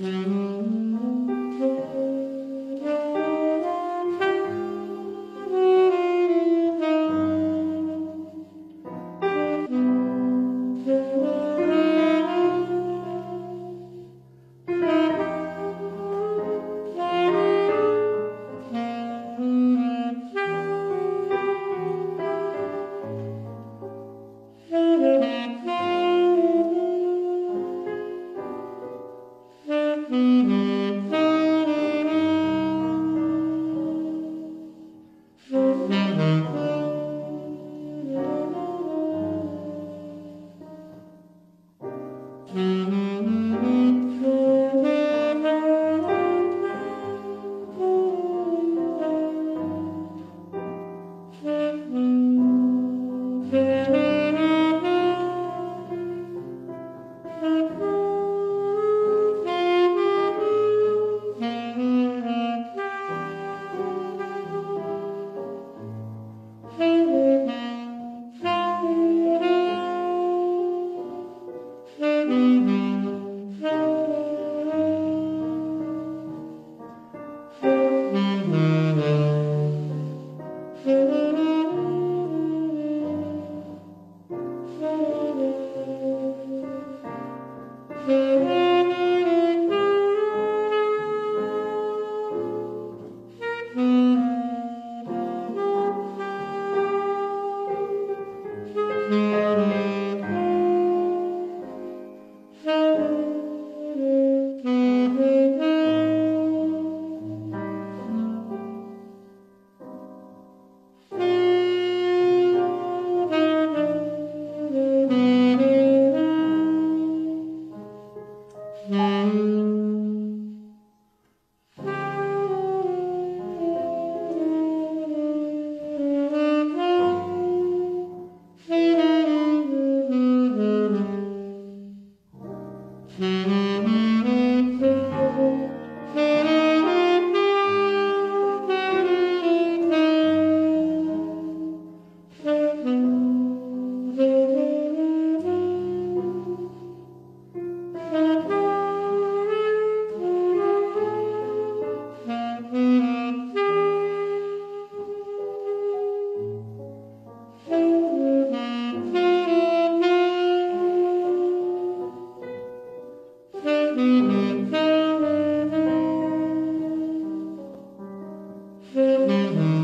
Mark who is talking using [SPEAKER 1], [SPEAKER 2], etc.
[SPEAKER 1] Mm-hmm. Mm-hmm. Mm-hmm. Mm-hmm.